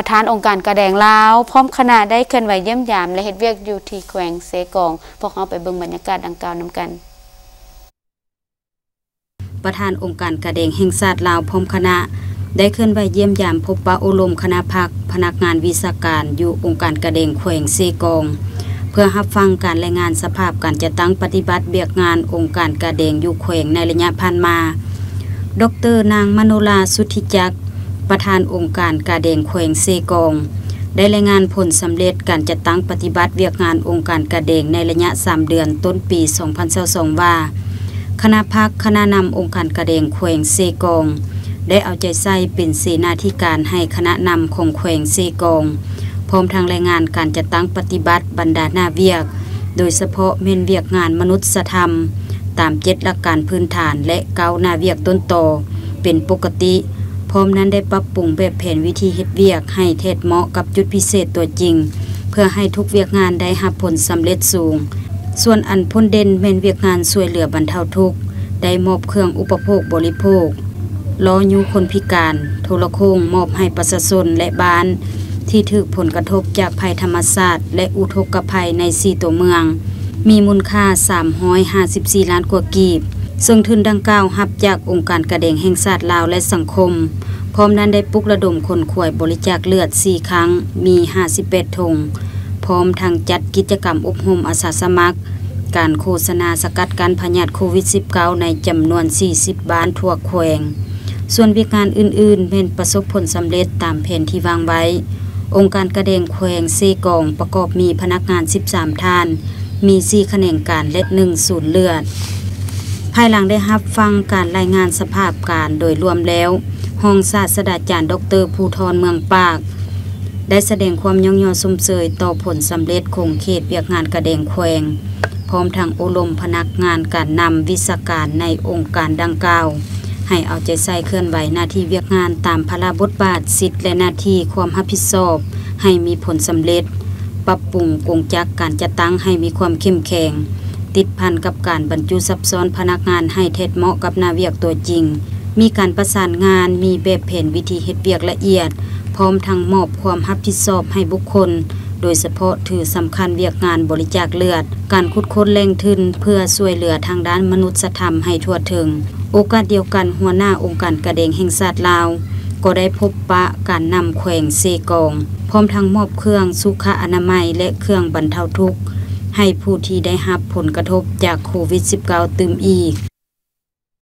ประธานองค์การกระแดงลาวพร้อมคณะได้เคลื่อนไหวเยี่ยมยาม และเฮ็ดเวียกอยู่ที่แขวงเซกองพวกเราไปเบิ่งบรรยากาศดังกล่าวนำกันประธานองค์การกระแดงแห่งชาติลาวพร้อมคณะ ได้เคลื่อนไหวเยี่ยมยามพบปะอบรมคณะพักพนักงานวิชาการอยู่องค์การกระแดงแขวงเซกอง เพื่อรับฟังการรายงานสภาพการจัดตั้งปฏิบัติเบียกงานองค์การกระแดงอยู่แขวงในระยะผ่านมา ดรนางมโนลาสุทธิจักร ประธานองค์การกาแดงแขวงเซกอง ได้รายงานผลสำเร็จการจัดตั้งปฏิบัติเวียกงานองค์การกาแดงในระยะ 3 เดือนต้นปี 2022ว่า คณะพักคณะนำองค์การกาแดงแขวงเซกอง ได้เอาใจใส่เป็นเสนาธิการให้คณะนำของแขวงเซกอง พร้อมทางรายงานการจัดตั้งปฏิบัติบรรดาหน้าเวียก โดยเฉพาะเมนเวียกงานมนุษยธรรม ตามเจ็ดหลักการพื้นฐานและเก้าหน้าเวียกต้นโตเป็นปกติ พร้อมนั้นได้ปรับปรุงแบบแผนวิธีเฮ็ดเวียก ให้เทศเหมาะกับจุดพิเศษตัวจริง เพื่อให้ทุกเวียกงานได้รับผลสำเร็จสูง ส่วนอันพ้นเด่นแม่นเวียกงานช่วยเหลือบรรเทาทุกข์ ได้มอบเครื่องอุปโภคบริโภคล้อยูคนพิการ โทรโคงมอบให้ประชาชนและบ้าน ที่ถูกผลกระทบจากภัยธรรมศาสตร์ และอุทกภัยใน 4 ตัวเมือง มีมูลค่า 354 ล้านกว่ากีบ ซึ่งทุนดังกล่าวรับจากองค์การกระเดงแห่งชาติลาวและสังคม พร้อมนั้นได้ปุกระดมคนขวยบริจาคเลือด 4 ครั้ง มี58ทงพร้อมทางจัดกิจกรรมอบรมอาสาสมัคร การโฆษณาสกัดการพยาธิโควิด -19 ในจำนวน 40 บ้านทั่วแขวง ส่วนวิการอื่นๆ เป็นประสบผลสำเร็จตามแผนที่วางไว้ องค์การกระเดงแขวงเซกองประกอบมีพนักงาน 13 ท่าน มี4แขนงการและ1ศูนย์เลือด ภายหลังได้รับฟังการรายงานสภาพการโดยรวมแล้วห้องศาสตราจารย์ ดรภูทรเมืองปาก ได้แสดงความย่องยอสมเสยต่อผลสำเร็จของเขตเวียกงานกระเดงแขวง พร้อมทางอบรมพนักงานการนำวิชาการในองค์การดังกล่าว ให้เอาใจใส่เคลื่อนไหวหน้าที่เวียกงานตามพระบทบาทสิทธิและหน้าที่ความรับผิดชอบให้มีผลสำเร็จ ปรับปรุงกงจักการจัดตั้งให้มีความเข้มแข็ง ติดพันกับการบรรจุซับซ้อนพนักงานให้เทศเหมาะกับนาเวียกตัวจริง มีการประสานงาน มีแบบแผนวิธีเฮ็ดเวียกละเอียด พร้อมทั้งมอบความรับผิดชอบให้บุคคล โดยเฉพาะถือสำคัญเวียกงานบริจาคเลือด การคุดค้นแรงทึนเพื่อช่วยเหลือทางด้านมนุษยธรรมให้ทั่วถึง โอกาสเดียวกันหัวหน้าองค์การกระเดงแห่งชาติลาวก็ได้พบปะการนำแขวงเซกอง พร้อมทั้งมอบเครื่องสุขอนามัยและเครื่องบรรเทาทุกข์ ให้ผู้ที่ได้รับผลกระทบจากโควิด -19 ตึมอีก